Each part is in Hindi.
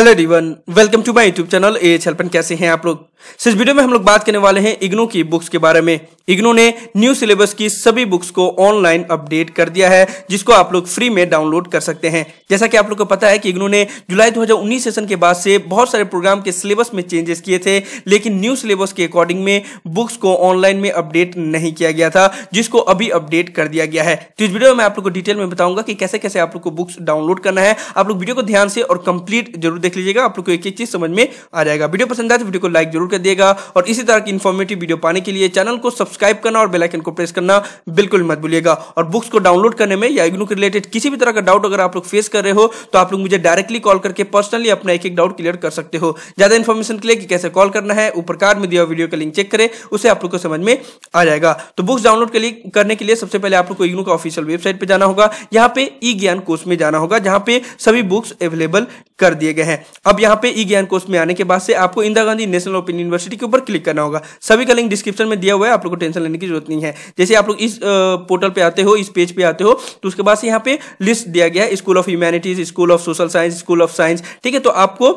Hello everyone welcome to my YouTube channel H हेल्पन कैसे हैं आप लोग? इस वीडियो में हम लोग बात करने वाले हैं इग्नू की बुक्स के बारे में। इग्नो ने न्यू सिलेबस की सभी बुक्स को ऑनलाइन अपडेट कर दिया है, जिसको आप लोग फ्री में डाउनलोड कर सकते हैं। जैसा कि आप लोग को पता है कि इग्नो ने जुलाई 2019 सेशन के बाद से बहुत सारे प्रोग्राम के सिलेबस में चेंजेस किए थे, लेकिन न्यू सिलेबस के अकॉर्डिंग में बुक्स को ऑनलाइन में अपडेट नहीं किया गया था, जिसको अभी अपडेट कर दिया गया है। तो इस वीडियो में आप लोग को डिटेल में बताऊँगा कि कैसे कैसे आप लोग को बुक्स डाउनलोड करना है। आप लोग वीडियो को ध्यान से और कंप्लीट ज़रूर देख लीजिएगा, आप लोग को एक एक चीज़ समझ में आ जाएगा। वीडियो पसंद आए तो वीडियो को लाइक ज़रूर कर दिएगा। और इसी तरह की इन्फॉर्मेटिव वीडियो पाने के लिए चैनल को सब्सक्राइब करना और बेलाइकन को प्रेस करना बिल्कुल मत भूलिएगा। और बुक्स को डाउनलोड करने में या इग्नू के रिलेटेड किसी भी तरह का डाउट अगर आप लोग फेस कर रहे हो तो आप लोग मुझे डायरेक्टली कॉल करके पर्सनली अपना एक एक डाउट क्लियर कर सकते हो। ज़्यादा इन्फॉर्मेशन के लिए कि कैसे कॉल करना है, ऊपर कार्ड में दिया वीडियो का लिंक चेक करें, उसे आप लोग को समझ में आ जाएगा। तो बुक्स डाउनलोड करने के लिए सबसे पहले आप लोग को इग्नू का ऑफिशियल वेबसाइट पर जाना होगा। यहाँ पे ई ज्ञान कोर्स में जाना होगा, जहाँ पे सभी बुक्स अवेलेबल कर दिए गए हैं। अब यहाँ पे ई ज्ञान कोर्स में आने के बाद से आपको Indira Gandhi National Open University के ऊपर क्लिक करना होगा। सभी का लिंक डिस्क्रिप्शन में दिया हुआ है, आप लोग को टेंशन लेने की ज़रूरत नहीं है। जैसे आप लोग इस पोर्टल पे आते हो, इस पेज पे आते हो तो उसके बाद यहाँ पे लिस्ट दिया गया है school of humanities school of social science school of science ठीक है? तो आपको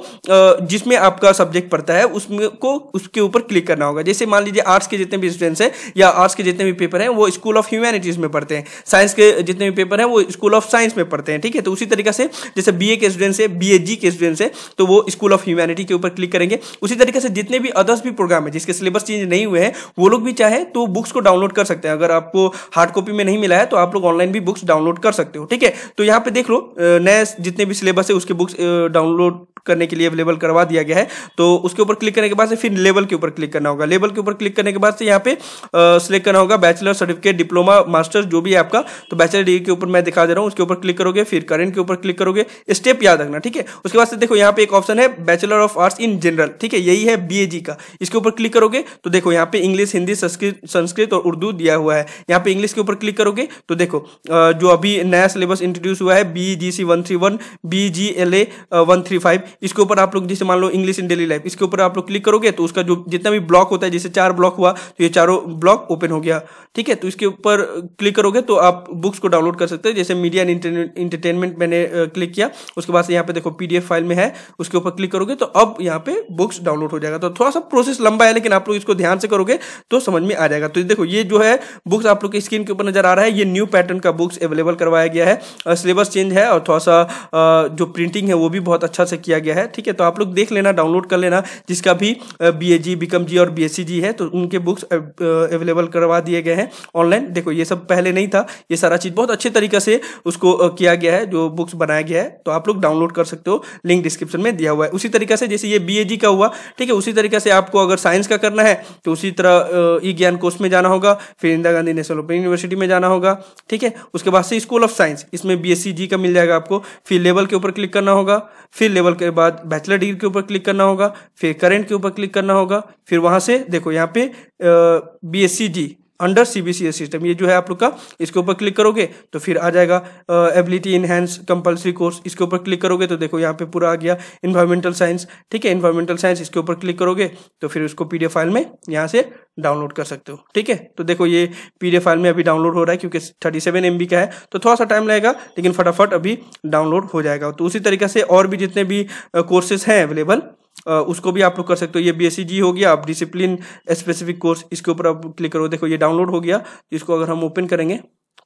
जिसमें आपका सब्जेक्ट पड़ता है, उसमें को, उसके ऊपर क्लिक करना होगा। जैसे मान लीजिए आर्ट्स के जितने भी स्टूडेंट्स हैं, या आर्ट्स के जितने भी पेपर हैं, वो स्कूल ऑफ़ ह्यूमैनिटीज में पढ़ते हैं। साइंस के जितने भी पेपर हैं, वो स्कूल ऑफ़ साइंस में पढ़ते हैं, ठीक है? तो उसी तरीके से, जैसे बीए के स्टूडेंट्स है बी के स्टूडेंट्स है तो वो स्कूल ऑफ़ ह्यूमैनिटी के ऊपर क्लिक करेंगे। उसी तरीके से जितने भी अदर्स भी प्रोग्राम है, जिसके सिलेबस चेंज नहीं हुए हैं, वो लोग भी चाहे तो बुक्स को डाउनलोड कर सकते हैं। अगर आपको हार्ड कॉपी में नहीं मिला है तो आप लोग ऑनलाइन भी बुक्स डाउनलोड कर सकते हो, ठीक है? तो यहाँ पे देख लो नए जितने भी सिलेबस है, उसके बुक्स डाउनलोड करने के लिए अवेलेबल करवा दिया गया है। तो उसके ऊपर क्लिक करने के बाद से फिर लेवल के ऊपर क्लिक करना होगा। लेवल के ऊपर क्लिक करने के बाद से यहाँ पे सिलेक्ट करना होगा बैचलर सर्टिफिकेट डिप्लोमा मास्टर्स जो भी है आपका। तो बैचलर डिग्री के ऊपर मैं दिखा दे रहा हूँ, उसके ऊपर क्लिक करोगे, फिर करेंट के ऊपर क्लिक करोगे स्टेप याद रखना, ठीक है? उसके बाद से देखो, यहाँ पे एक ऑप्शन है bachelor of arts in general ठीक है? यही है बी का। इसके ऊपर क्लिक करोगे तो देखो यहाँ पे इंग्लिश हिंदी संस्कृत और उर्दू दिया हुआ है। यहाँ पे इंग्लिश के ऊपर क्लिक करोगे तो देखो जो अभी नया सिलेबस इंट्रोड्यूस हुआ है B G C one three one B G L A one three five इसके ऊपर आप लोग जैसे मान लो इंग्लिश इन डेली लाइफ इसके ऊपर आप लोग क्लिक करोगे तो उसका जो जितना भी ब्लॉक होता है, जैसे चार ब्लॉक हुआ तो ये चारों ब्लॉक ओपन हो गया। ठीक है तो इसके ऊपर क्लिक करोगे तो आप बुक्स को डाउनलोड कर सकते हैं, जैसे मीडिया एंड इंटरटेनमेंट मैंने क्लिक किया। उसके बाद यहाँ पे देखो पीडीएफ फ़ाइल में है, उसके ऊपर क्लिक करोगे तो अब यहाँ पे बुक्स डाउनलोड हो जाएगा। तो थोड़ा सा प्रोसेस लंबा है, लेकिन आप लोग इसको ध्यान से करोगे तो समझ में आ जाएगा। तो देखो, ये जो है बुक्स आप लोग की स्क्रीन के ऊपर नज़र आ रहा है। ये न्यू पैटर्न का बुक्स अवेलेबल करवाया गया है। सिलेबस चेंज है और थोड़ा सा जो प्रिंटिंग है, वो भी बहुत अच्छा से किया गया है, ठीक है? तो आप लोग देख लेना डाउनलोड कर लेना, जिसका भी बी ए जी बीकम जी और बी एस सी जी है तो उनके बुक्स अवेलेबल करवा दिए गए हैं ऑनलाइन देखो, ये सब पहले नहीं था। ये सारा चीज़ बहुत अच्छे तरीके से उसको किया गया है, जो बुक्स बनाया गया है। तो आप लोग डाउनलोड कर सकते हो। लिंक डिस्क्रिप्शन में दिया हुआ है। उसी तरीके से जैसे ये बीएजी का हुआ, ठीक है? उसी तरीके से आपको अगर साइंस का करना है तो उसी तरह ई ज्ञान कोर्स में जाना होगा, फिर Indira Gandhi National Open University में जाना होगा, ठीक है? उसके बाद से स्कूल ऑफ़ साइंस इसमें बी जी का मिल जाएगा आपको, फिर लेवल के ऊपर क्लिक करना होगा, फिर लेवल के बाद बैचलर डिग्री के ऊपर क्लिक करना होगा, फिर करेंट के ऊपर क्लिक करना होगा, फिर वहाँ से देखो यहाँ पे B S under CBCA system ये जो है आप लोग का, इसके ऊपर क्लिक करोगे तो फिर आ जाएगा एबिलिटी इनहेंस कंपलसरी कोर्स इसके ऊपर क्लिक करोगे तो देखो यहाँ पे पूरा आ गया इन्वायरमेंटल साइंस ठीक है इन्वायरमेंटल साइंस इसके ऊपर क्लिक करोगे तो फिर उसको पीडीएफ फ़ाइल में यहाँ से डाउनलोड कर सकते हो। ठीक है तो देखो ये पीडीएफ फ़ाइल में अभी डाउनलोड हो रहा है क्योंकि थर्टी सेवन एम का है तो थोड़ा सा टाइम लगेगा, लेकिन फटाफट अभी डाउनलोड हो जाएगा। तो उसी तरीके से और भी जितने भी कोर्सेज हैं अवेलेबल उसको भी आप लोग कर सकते हो। ये बी जी हो गया, आप डिसिप्लिन स्पेसिफिक कोर्स इसके ऊपर आप क्लिक करो। देखो, ये डाउनलोड हो गया इसको अगर हम ओपन करेंगे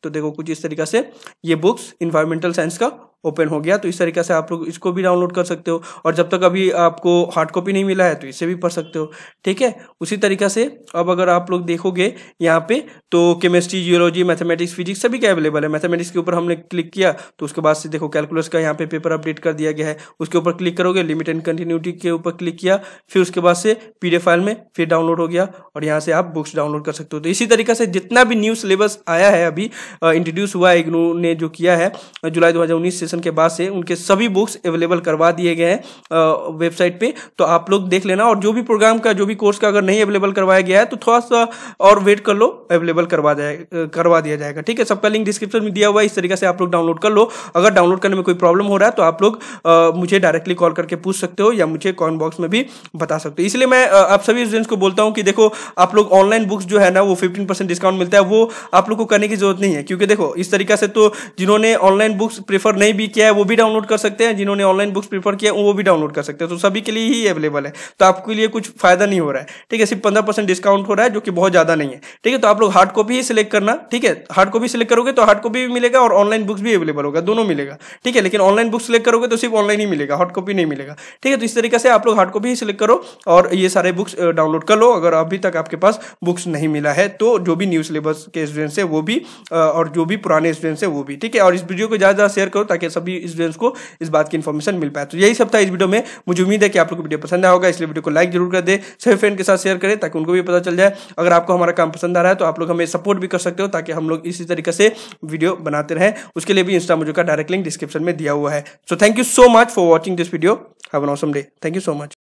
तो देखो कुछ इस तरीका से, ये बुक्स इन्वायरमेंटल साइंस का ओपन हो गया तो इस तरीके से आप लोग इसको भी डाउनलोड कर सकते हो और जब तक अभी आपको हार्ड कॉपी नहीं मिला है तो इसे भी पढ़ सकते हो। ठीक है? उसी तरीके से अब अगर आप लोग देखोगे यहाँ पे तो केमिस्ट्री जियोलॉजी मैथमेटिक्स फिजिक्स सभी का अवेलेबल है। मैथमेटिक्स के ऊपर हमने क्लिक किया तो उसके बाद से देखो कैलकुलस का यहाँ पे पेपर अपडेट कर दिया गया है। उसके ऊपर क्लिक करोगे लिमिट एंड कंटिन्यूटी के ऊपर क्लिक किया, फिर उसके बाद से पी फ़ाइल में फिर डाउनलोड हो गया और यहाँ से आप बुक्स डाउनलोड कर सकते हो। तो इसी तरीके से जितना भी न्यू सिलेबस आया है अभी इंट्रोड्यूस हुआ है इग्नू ने जो किया है जुलाई दो उन्नीस सेशन के बाद से उनके सभी बुक्स अवेलेबल करवा दिए गए हैं वेबसाइट पे। तो आप लोग देख लेना और जो भी प्रोग्राम का, जो भी कोर्स का अगर नहीं अवेलेबल करवाया गया है तो थोड़ा सा और वेट कर लो अवेलेबल करवा जाए करवा दिया जाएगा। ठीक है, सबका लिंक डिस्क्रिप्शन में दिया हुआ है, इस तरीके से आप लोग डाउनलोड कर लो। अगर डाउनलोड करने में कोई प्रॉब्लम हो रहा है तो आप लोग मुझे डायरेक्टली कॉल करके पूछ सकते हो या मुझे कॉमेंट बॉक्स में भी बता सकते हो। इसलिए मैं आप सभी स्टूडेंट्स को बोलता हूँ कि देखो, आप लोग ऑनलाइन बुक्स जो है ना, वो फिफ्टीन परसेंट डिस्काउंट मिलता है, वो आप लोग को करने की ज़रूरत नहीं है। क्योंकि देखो, इस तरीके से तो जिन्होंने ऑनलाइन बुक्स प्रेफर नहीं भी किया है, वो भी डाउनलोड कर सकते हैं, जिन्होंने ऑनलाइन बुक्स प्रीफर किया वो भी डाउनलोड कर सकते हैं। तो सभी के लिए ही अवेलेबल है। तो आपके लिए कुछ फ़ायदा नहीं हो रहा है। ठीक है, सिर्फ़ पंद्रह परसेंट डिस्काउंट हो रहा है, जो कि बहुत ज़्यादा नहीं है। ठीक है तो आप लोग हार्ड कॉपी ही सिलेक्ट करना। ठीक है हार्ड कॉपी सिलेक्ट करोगे तो हार्ड कॉपी भी मिलेगा और ऑनलाइन बुक्स भी अवेलेबल होगा, दोनों मिलेगा। ठीक है, लेकिन ऑनलाइन बुक सिलेक्ट करोगे तो सिर्फ़ ऑनलाइन ही मिलेगा हार्ड कॉपी नहीं मिलेगा। ठीक है तो इस तरीके से आप लोग हार्ड कॉपी ही सिलेक्ट करो और ये सारे बुक्स डाउनलोड कर लो। अगर अभी तक आपके पास बुक्स नहीं मिला है तो जो भी न्यू सिलेबस के स्टूडेंट्स है, वो भी और जो भी पुराने स्टूडेंट्स है, वो भी। ठीक है, और इस वीडियो को ज़्यादा शेयर करो ताकि सभी स्टूडेंट्स को इस बात की इन्फॉर्मेशन मिल पाए। तो यही सब था इस वीडियो में। मुझे उम्मीद है कि आप लोग को वीडियो पसंद आया होगा, इसलिए वीडियो को लाइक ज़रूर कर दे, सभी फ्रेंड के साथ शेयर करें ताकि उनको भी पता चल जाए। अगर आपको हमारा काम पसंद आ रहा है तो आप लोग हमें सपोर्ट भी कर सकते हो ताकि हम लोग इसी तरीके से वीडियो बनाते रहें। उसके लिए भी इंस्टा मुझे का डायरेक्ट लिंक डिस्क्रिप्शन में दिया हुआ है। So thank you so much for watching this video have an awesome day thank you so much